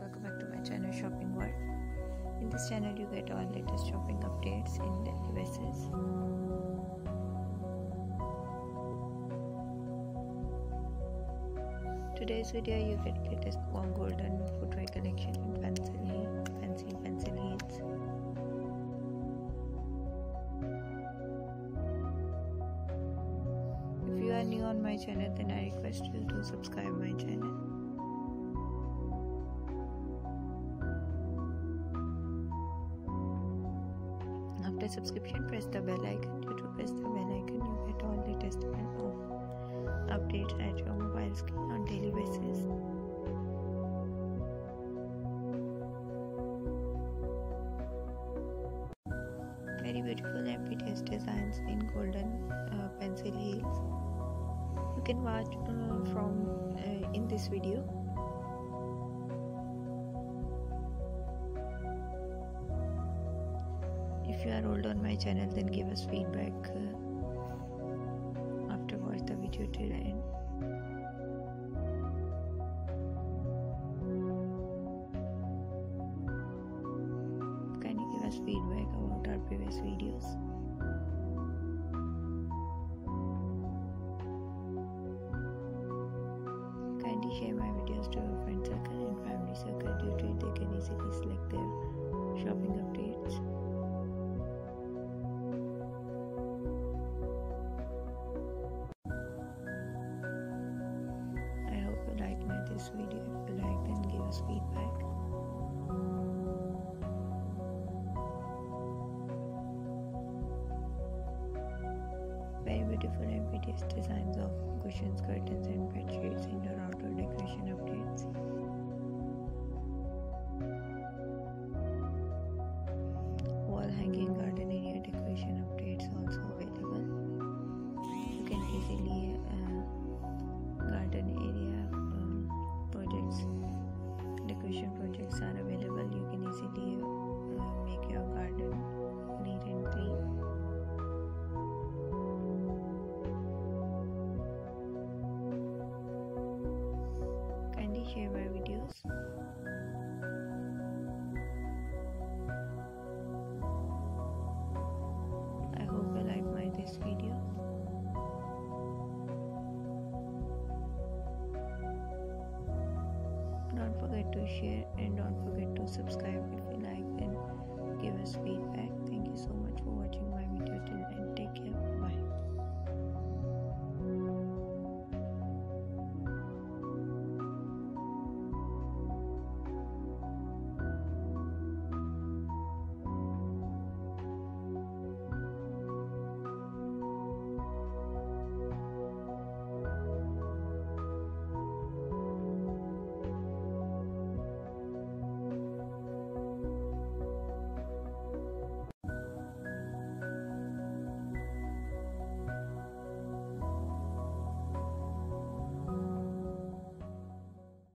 welcome back to my channel shopping world. In this channel you get all latest shopping updates in daily today's video you get latest one golden footwear collection in pencil fancy pencil heels if you are new on my channel then i request you to subscribe my channel after subscription press the bell icon. Due to press the bell icon you get all latest and off updates at your mobile screen on daily basis. Very beautiful and prettiest designs in golden uh, pencil heels. You can watch uh, from uh, in this video if you are old on my channel then give us feedback uh, after watch the video till the end. Can you give us feedback about our previous videos? Kindly share my videos to your friend circle and family circle due to it they can easily beautiful prettiest designs of cushions, curtains, and bed sheets, indoor outdoor decoration updates. Wall hanging share and don't forget to subscribe if you like and give us feedback